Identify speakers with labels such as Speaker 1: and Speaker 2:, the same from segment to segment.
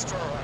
Speaker 1: destroyed.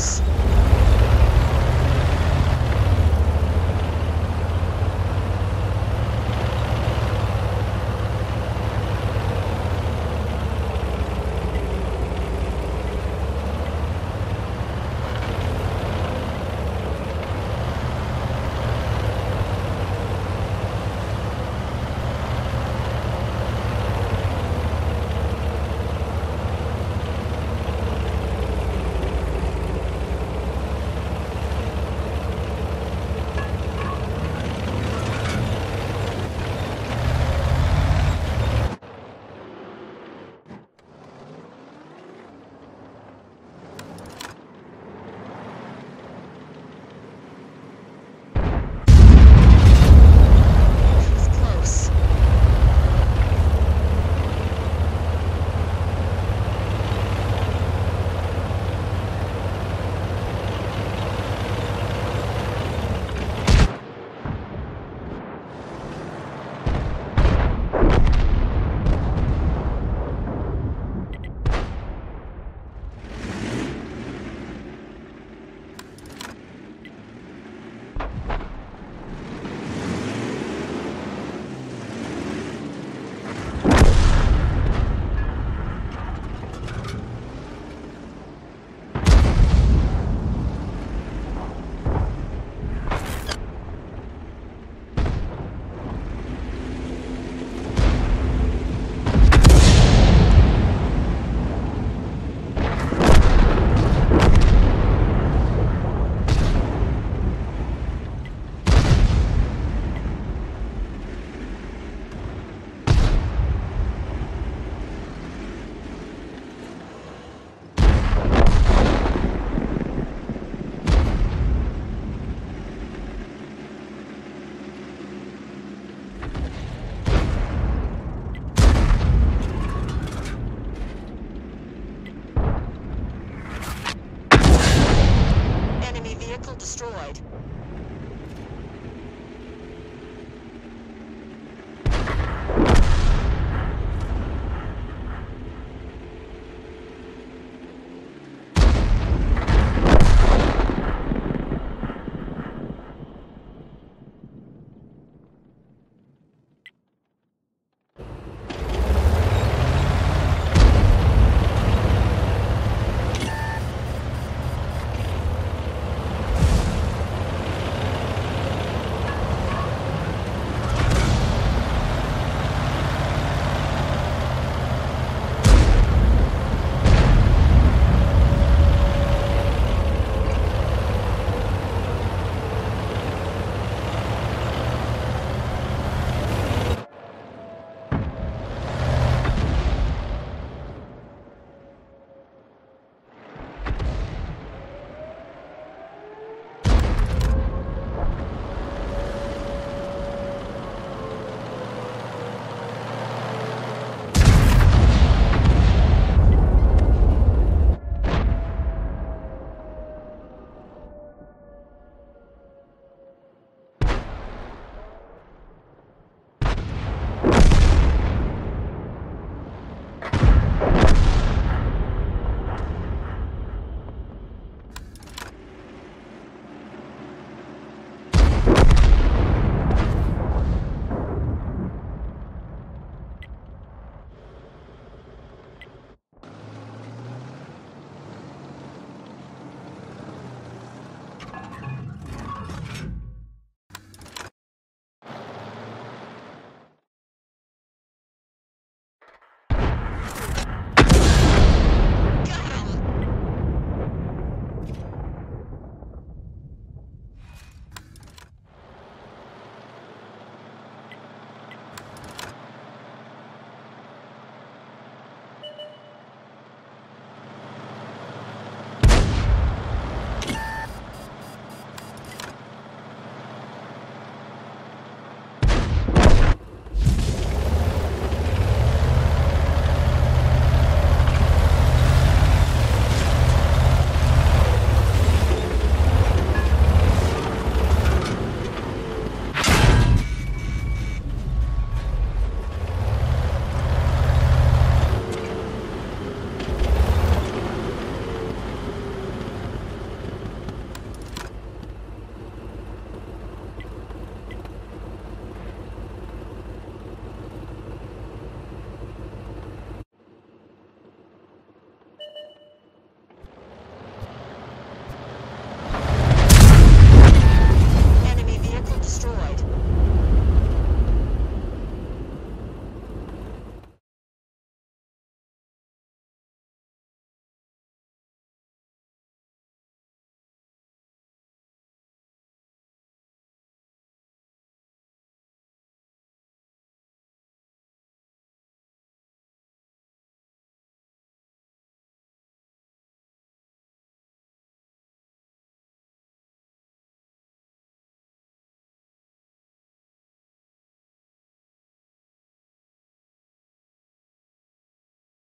Speaker 1: Close.